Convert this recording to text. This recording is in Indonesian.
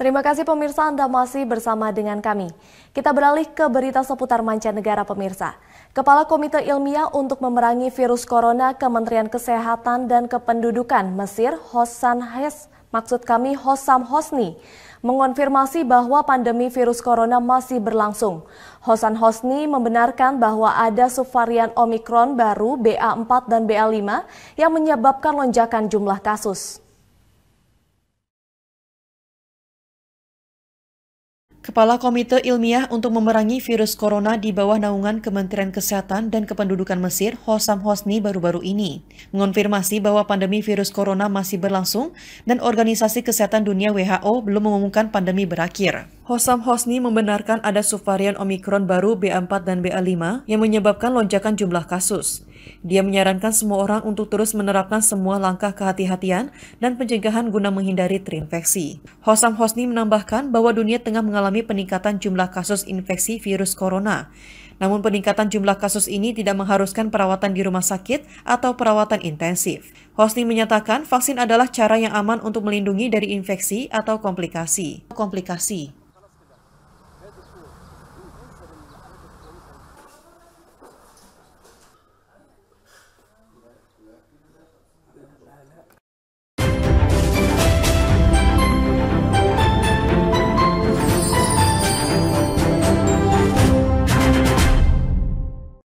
Terima kasih pemirsa Anda masih bersama dengan kami. Kita beralih ke berita seputar mancanegara pemirsa. Kepala Komite Ilmiah untuk Memerangi Virus Corona Kementerian Kesehatan dan Kependudukan Mesir, Hosan Hes, maksud kami Hosam Hosni, mengonfirmasi bahwa pandemi virus corona masih berlangsung. Hosan Hosni membenarkan bahwa ada subvarian Omikron baru BA4 dan BA5 yang menyebabkan lonjakan jumlah kasus. Kepala Komite Ilmiah untuk Memerangi Virus Corona di bawah naungan Kementerian Kesehatan dan Kependudukan Mesir, Hosam Hosni baru-baru ini, mengonfirmasi bahwa pandemi virus corona masih berlangsung dan Organisasi Kesehatan Dunia WHO belum mengumumkan pandemi berakhir. Hosam Hosni membenarkan ada subvarian Omikron baru BA4 dan BA5 yang menyebabkan lonjakan jumlah kasus. Dia menyarankan semua orang untuk terus menerapkan semua langkah kehati-hatian dan pencegahan guna menghindari terinfeksi. Hosam Hosni menambahkan bahwa dunia tengah mengalami peningkatan jumlah kasus infeksi virus corona. Namun peningkatan jumlah kasus ini tidak mengharuskan perawatan di rumah sakit atau perawatan intensif. Hosni menyatakan vaksin adalah cara yang aman untuk melindungi dari infeksi atau komplikasi. Komplikasi